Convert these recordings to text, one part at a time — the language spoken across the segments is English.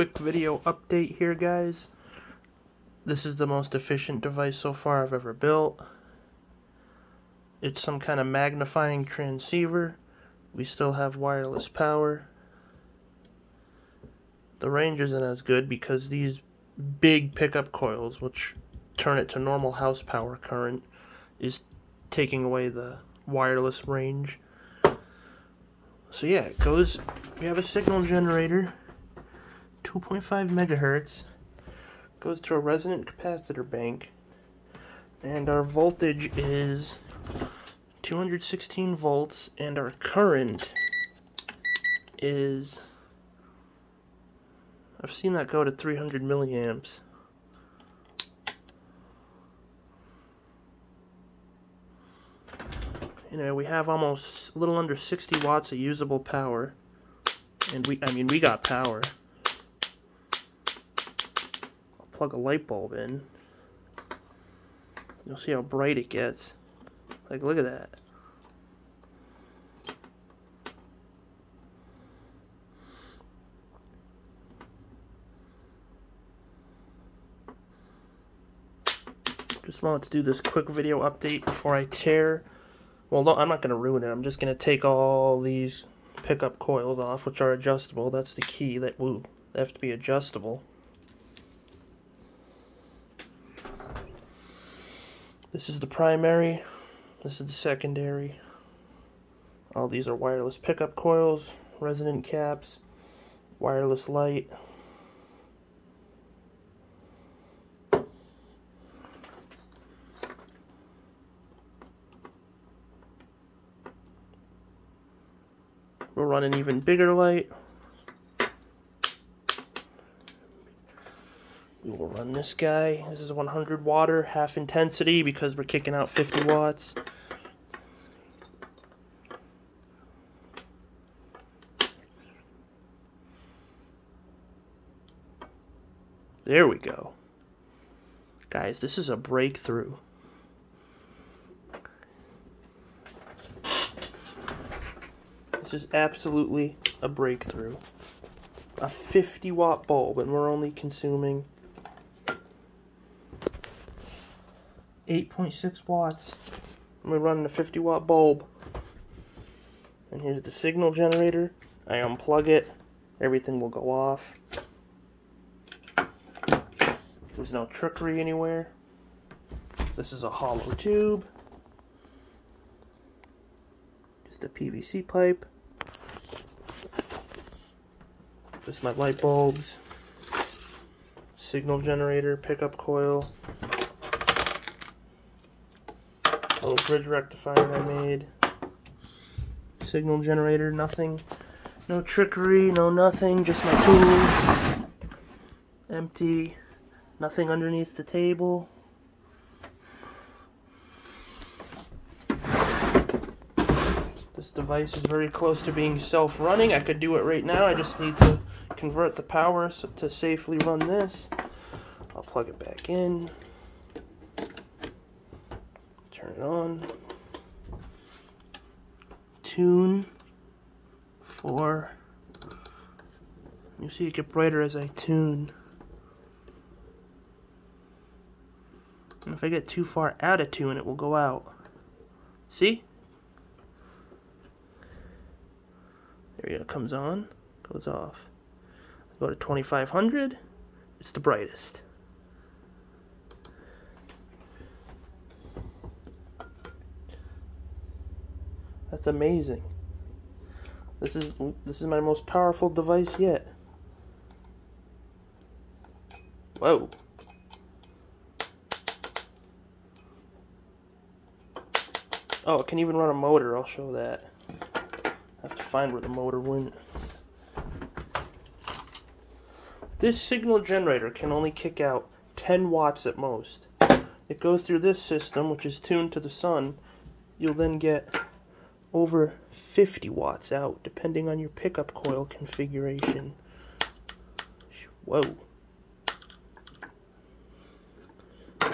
quick video update here guys. This is the most efficient device so far I've ever built. It's some kind of magnifying transceiver. We still have wireless power. The range isn't as good because these big pickup coils, which turn it to normal house power current, is taking away the wireless range. So yeah, it goes, we have a signal generator 2.5 megahertz goes to a resonant capacitor bank and our voltage is 216 volts and our current is I've seen that go to 300 milliamps. You know we have almost a little under 60 watts of usable power and we I mean we got power plug a light bulb in, you'll see how bright it gets. Like, look at that. Just wanted to do this quick video update before I tear. Well, no, I'm not going to ruin it. I'm just going to take all these pickup coils off, which are adjustable. That's the key. That woo, they have to be adjustable. This is the primary. This is the secondary. All these are wireless pickup coils, resonant caps, wireless light. We'll run an even bigger light. Run this guy. This is 100 water, half intensity because we're kicking out 50 watts. There we go. Guys, this is a breakthrough. This is absolutely a breakthrough. A 50 watt bulb and we're only consuming 8.6 watts. we're running a 50 watt bulb. And here's the signal generator. I unplug it. Everything will go off. There's no trickery anywhere. This is a hollow tube. Just a PVC pipe. Just my light bulbs. Signal generator, pickup coil. Little bridge rectifier I made. Signal generator, nothing. No trickery, no nothing, just my tools. Empty. Nothing underneath the table. This device is very close to being self-running. I could do it right now. I just need to convert the power to safely run this. I'll plug it back in turn it on. Tune for, you see it get brighter as I tune. And if I get too far out of tune, it will go out. See? There it comes on, goes off. Go to 2500, it's the brightest. That's amazing. This is this is my most powerful device yet. Whoa. Oh, it can even run a motor. I'll show that. I have to find where the motor went. This signal generator can only kick out 10 watts at most. It goes through this system, which is tuned to the sun. You'll then get over 50 watts out, depending on your pickup coil configuration. Whoa.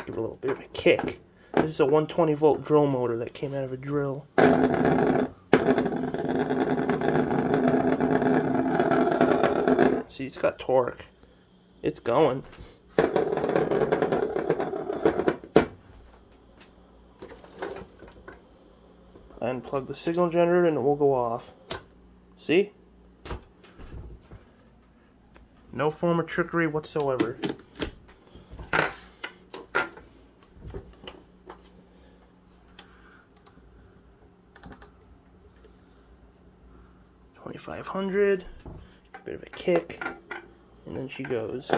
Give a little bit of a kick. This is a 120 volt drill motor that came out of a drill. See, it's got torque. It's going. And plug the signal generator and it will go off. See? No form of trickery whatsoever. Twenty-five hundred, bit of a kick, and then she goes.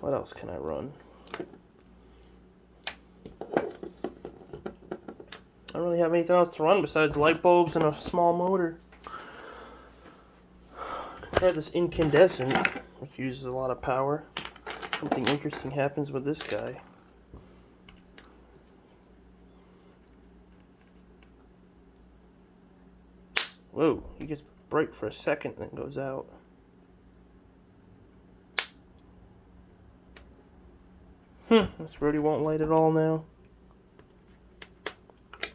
What else can I run? Really have anything else to run besides light bulbs and a small motor. Try this incandescent, which uses a lot of power. Something interesting happens with this guy. Whoa, he gets bright for a second and then goes out. Hmm, this Rody won't light at all now.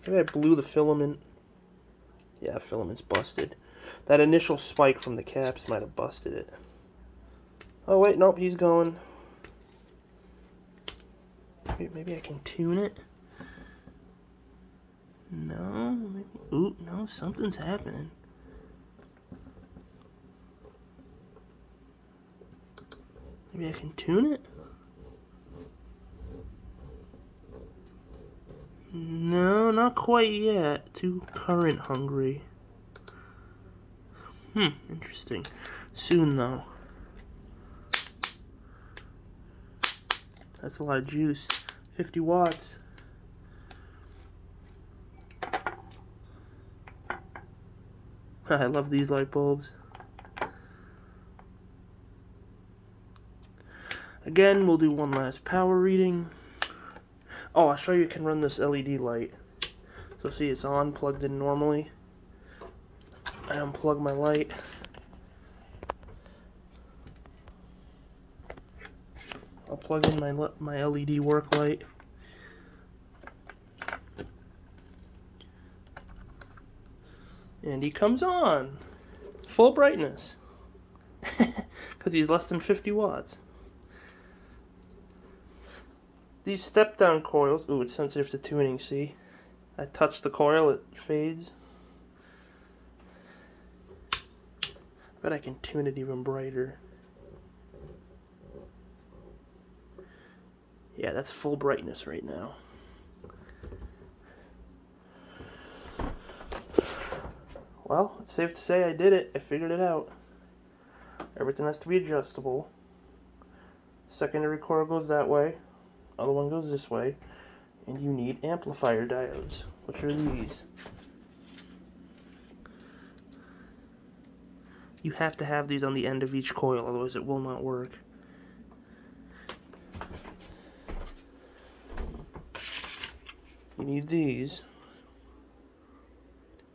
Maybe I blew the filament. Yeah, filament's busted. That initial spike from the caps might have busted it. Oh wait, nope, he's going. Maybe, maybe I can tune it. No, maybe. Ooh, no, something's happening. Maybe I can tune it. No, not quite yet. Too current hungry. Hmm, interesting. Soon, though. That's a lot of juice. 50 watts. I love these light bulbs. Again, we'll do one last power reading. Oh, I'll show you can run this LED light. So see, it's on, plugged in normally. I unplug my light. I'll plug in my my LED work light. And he comes on. Full brightness. Because he's less than 50 watts. These step down coils, ooh, it's sensitive to tuning, see? I touch the coil, it fades. But I can tune it even brighter. Yeah, that's full brightness right now. Well, it's safe to say I did it. I figured it out. Everything has to be adjustable. Secondary coil goes that way other one goes this way, and you need amplifier diodes, which are these. You have to have these on the end of each coil, otherwise it will not work. You need these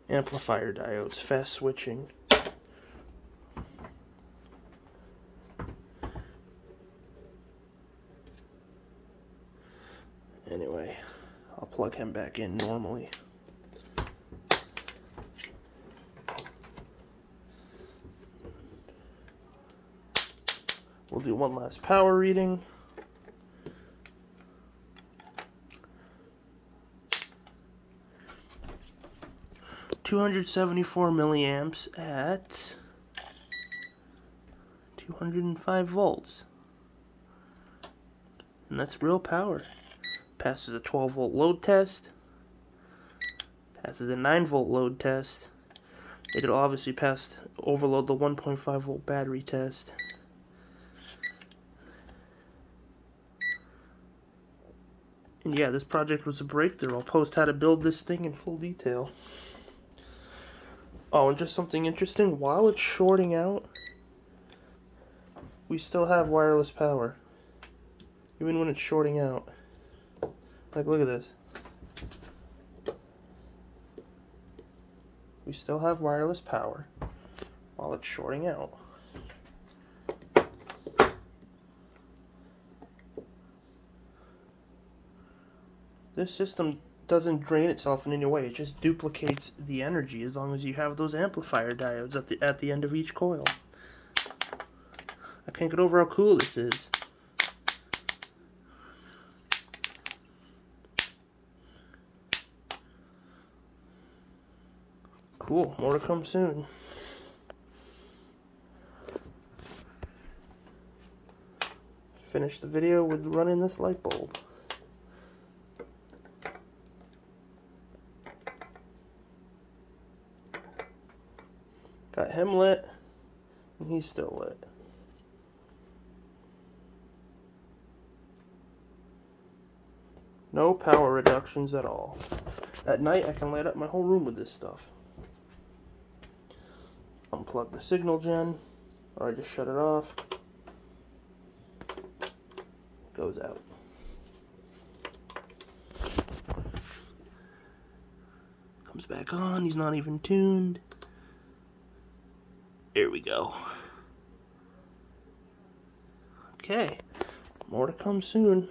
amplifier diodes, fast switching. Anyway, I'll plug him back in normally. We'll do one last power reading. Two hundred seventy-four milliamps at two hundred and five volts, and that's real power passes a 12 volt load test, passes a 9 volt load test. It'll obviously pass overload the 1.5 volt battery test. And yeah, this project was a breakthrough. I'll post how to build this thing in full detail. Oh, and just something interesting, while it's shorting out, we still have wireless power. Even when it's shorting out. Like, look at this. We still have wireless power while it's shorting out. This system doesn't drain itself in any way. It just duplicates the energy as long as you have those amplifier diodes at the at the end of each coil. I can't get over how cool this is. Cool, more to come soon. Finish the video with running this light bulb. Got him lit, and he's still lit. No power reductions at all. At night, I can light up my whole room with this stuff. Unplug the signal gen, or I just shut it off. Goes out. Comes back on, he's not even tuned. Here we go. Okay, more to come soon.